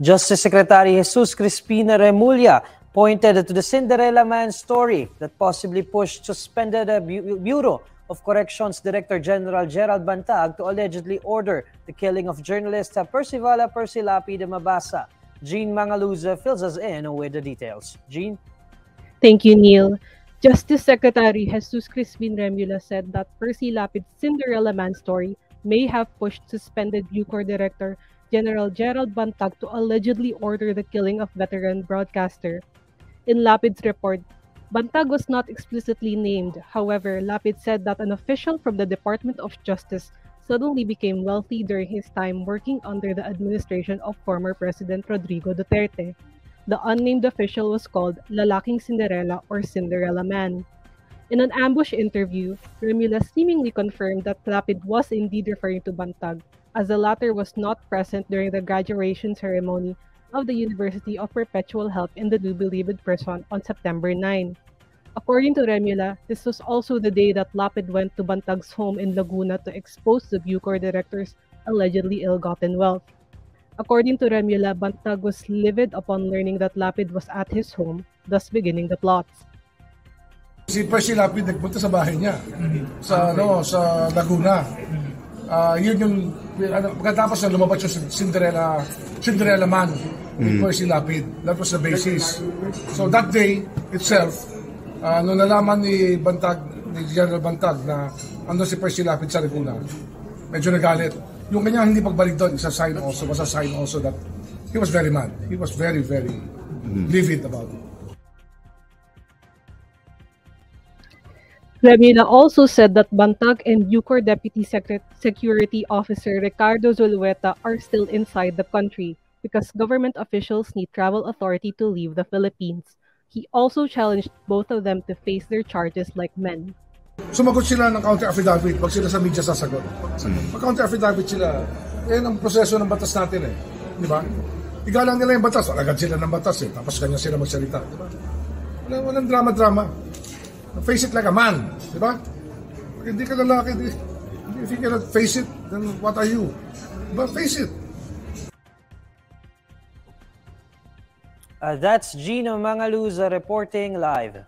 Justice Secretary Jesus Crispina Remulla pointed to the Cinderella Man story that possibly pushed suspended Bureau of Corrections Director General Gerald Bantag to allegedly order the killing of journalist Percivala Persilapi de Mabasa. Jean Mangaluza fills us in with the details. Jean? Thank you, Neil. Justice Secretary Jesus Crispin Remulla said that Percy Lapid's Cinderella Man story may have pushed suspended Bucor Director General Gerald Bantag to allegedly order the killing of veteran broadcaster. In Lapid's report, Bantag was not explicitly named. However, Lapid said that an official from the Department of Justice suddenly became wealthy during his time working under the administration of former President Rodrigo Duterte. The unnamed official was called Lalaking Cinderella or Cinderella Man. In an ambush interview, Remulla seemingly confirmed that Lapid was indeed referring to Bantag, as the latter was not present during the graduation ceremony of the University of Perpetual Help in the lived person on September 9. According to Remulla, this was also the day that Lapid went to Bantag's home in Laguna to expose the Bucor director's allegedly ill-gotten wealth. According to Remulla, Bantag was livid upon learning that Lapid was at his home, thus beginning the plots. Si Percy Lapid nagpunta sa bahay niya sa ano sa Laguna. Uh, yun yung ano, pagkatapos na lumabas yung Cinderella Cinderella Man mm. Percy Lapid. That was the basis. So that day itself, uh, nung nalaman ni Bantag, ni General Bantag na ano si Percy Lapid sa Laguna, medyo nagalit. Yung kanya hindi pagbalik doon, isa sign also, was a sign also that he was very mad. He was very, very mm. livid about it. Lemina also said that Bantag and Bucor Deputy Secret Security Officer Ricardo Zulueta are still inside the country because government officials need travel authority to leave the Philippines. He also challenged both of them to face their charges like men. Sumagot sila ng counter affidavit pag sila sa media sasagot. Pag counter affidavit sila, yan ang proseso ng batas natin eh. Di ba? Igalang nila yung batas, agad sila ng batas eh. Tapos kanya sila magsalita. Di ba? Walang, walang drama-drama. Face it like a man. Di ba? Pag hindi ka lalaki, if you cannot face it, then what are you? But face it. Uh, that's Gino Mangaluza reporting live.